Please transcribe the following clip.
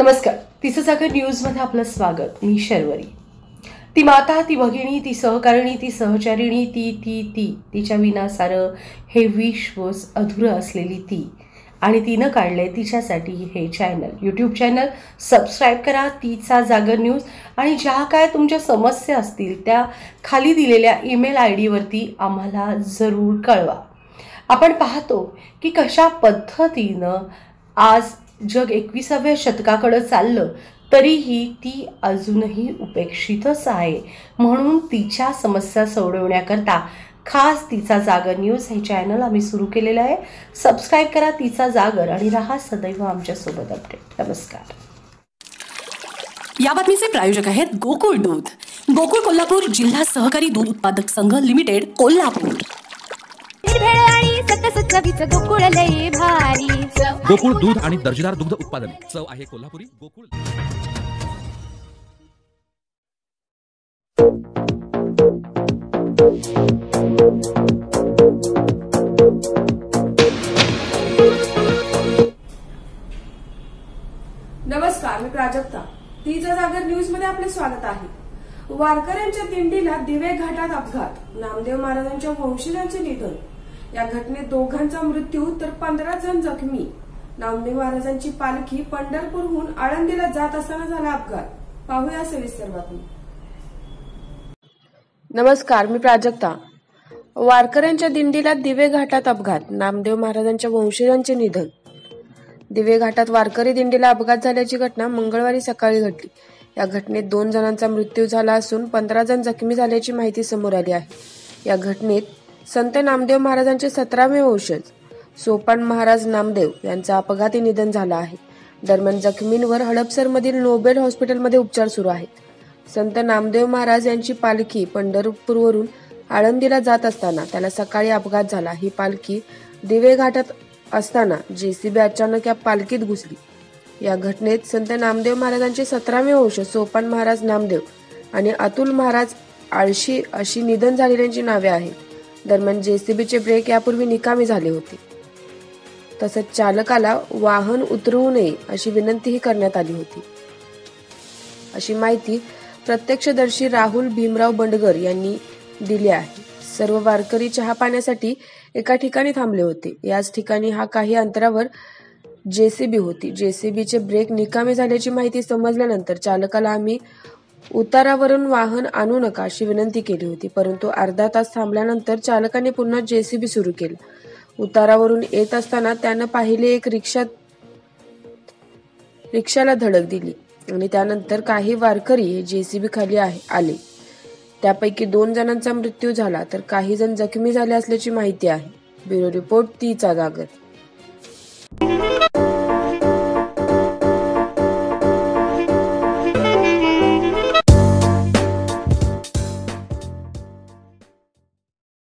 नमस्कार. तिचं सागर न्यूजमध्ये आपलं स्वागत. मी शर्वरी. ती माता ती भगिनी ती सहकारिणी ती सहचारिणी ती ती ती तिच्या विना सारं हे विश्वच अधुरं असलेली ती. आणि तिनं काढले तिच्यासाठी हे चॅनल यूट्यूब चॅनल सबस्क्राईब करा. तिचा जागर न्यूज आणि ज्या काय तुमच्या समस्या असतील त्या खाली दिलेल्या ईमेल आय डीवरती आम्हाला जरूर कळवा. आपण पाहतो की कशा पद्धतीनं आज जग एकविसाव्या शतकाकडं चाललं तरीही ती अजूनही उपेक्षितच आहे. म्हणून तिच्या समस्या सोडवण्याकरता खास तिचा जागर न्यूज हे चॅनल आम्ही सुरू केलेलं आहे. सबस्क्राईब करा तिचा जागर आणि राहा सदैव आमच्यासोबत अपडेट. नमस्कार. या बातमीचे प्रायोजक आहेत गोकुळ दूध. गोकुळ कोल्हापूर जिल्हा सहकारी दूध उत्पादक संघ लिमिटेड कोल्हापूर. भारी. गोकुळ दूध आणि दर्जेदार दुग्ध उत्पादन. चव आहे कोल्हापुरी गोकुळ. नमस्कार मी प्राजक्ता. तिचा जागर न्यूजमध्ये आपले स्वागत आहे. वारकऱ्यांच्या दिंडीला दिवे घाटात अपघात. नामदेव महाराजांच्या वंशजांचे निधन. या घटनेत दोघांचा मृत्यू तर पंधरा जण जखमी. नामदेव महाराजांची पालखी पंढरपूरहून आळंदीला जात असताना झाला अपघात. पाहूया सविस्तर बातमी. नमस्कार मी प्राजक्ता. वारकऱ्यांच्या दिंडीला दिवे घाटात अपघात. नामदेव महाराजांच्या वंशजांचे निधन. दिवे घाटात वारकरी दिंडीला अपघात झाल्याची घटना मंगळवारी सकाळी घडली. या घटनेत दोन जणांचा मृत्यू झाला असून पंधरा जण जखमी झाल्याची माहिती समोर आली आहे. या घटनेत संत नामदेव महाराजांचे सतरावे वंशज सोपान महाराज नामदेव यांचं अपघाती निधन झालं आहे. दरम्यान जखमींवर हडपसरमधील नोबेल हॉस्पिटलमध्ये उपचार सुरू आहेत. संत नामदेव महाराज यांची पालखी पंढरपूरवरून आळंदीला जात असताना त्याला सकाळी अपघात झाला. ही पालखी दिवे घाटात असताना जेसीबी अचानक या पालखीत घुसली. या घटनेत संत नामदेव महाराजांचे सतरावे वंश सोपान महाराज नामदेव आणि अतुल महाराज आळशी अशी निधन झालेल्यांची नावे आहेत. दरम्यान जेसीबीचे ब्रेक यापूर्वी निकामी झाले होते. तसंच चालकाला वाहन उतरवू नये अशी विनंतीही करण्यात आली होती. अशी माहिती प्रत्यक्षदर्शी राहुल भीमराव बंडगर यांनी दिली आहे. सर्व वारकरी चहा पाण्यासाठी एका ठिकाणी थांबले होते. याच ठिकाणी हा काही अंतरावर जेसीबी होती. जेसीबीचे ब्रेक निकामी झाल्याची माहिती समजल्यानंतर चालकाला आम्ही उतारावरून वाहन आणू नका अशी विनंती केली होती. परंतु अर्धा तास थांबल्यानंतर चालकाने पुन्हा जेसीबी सुरू केलं. उतारावरून येत असताना त्यानं पाहिले एक रिक्षा रिक्षाला धडक दिली. आणि त्यानंतर काही वारकरी हे जेसीबी खाली आहे आले. त्यापैकी दोन जणांचा मृत्यू झाला तर काही जण जखमी झाले असल्याची माहिती आहे. ब्युरो रिपोर्ट तीचा जागर.